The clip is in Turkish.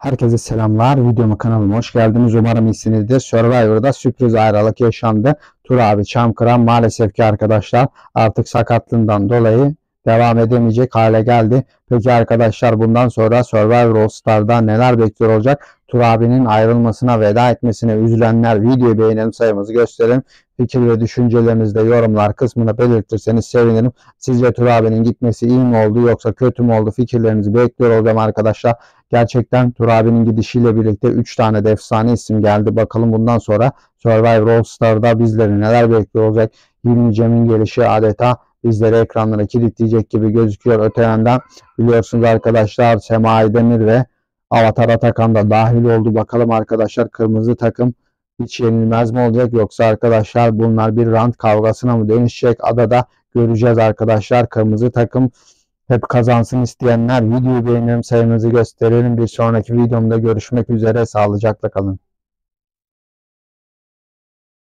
Herkese selamlar. Videoma kanalıma hoş geldiniz. Umarım iyisinizdir. Survivor'da sürpriz ayrılık yaşandı. Tur abi Çamkıran maalesef ki arkadaşlar artık sakatlığından dolayı devam edemeyecek hale geldi. Peki arkadaşlar bundan sonra Survivor All Star'da neler bekliyor olacak? Tur abinin ayrılmasına veda etmesine üzülenler videoyu beğenelim sayımızı gösterelim. Fikir ve düşüncelerinizi de yorumlar kısmına belirtirseniz sevinirim. Sizce Tur abinin gitmesi iyi mi oldu yoksa kötü mü oldu fikirlerinizi bekliyor olacağım arkadaşlar. Gerçekten Tur abinin gidişiyle birlikte 3 tane de efsane isim geldi. Bakalım bundan sonra Survivor All Star'da bizleri neler bekliyor olacak. Hilmi Cem'in gelişi adeta bizleri ekranlara kilitleyecek gibi gözüküyor. Öte yandan biliyorsunuz arkadaşlar Sema Aydemir ve Avatar Atakan da dahil oldu. Bakalım arkadaşlar kırmızı takım hiç yenilmez mi olacak yoksa arkadaşlar bunlar bir rant kavgasına mı dönüşecek adada göreceğiz arkadaşlar. Kırmızı takım hep kazansın isteyenler videoyu beğenelim sayımızı gösterelim. Bir sonraki videomda görüşmek üzere. Sağlıcakla kalın.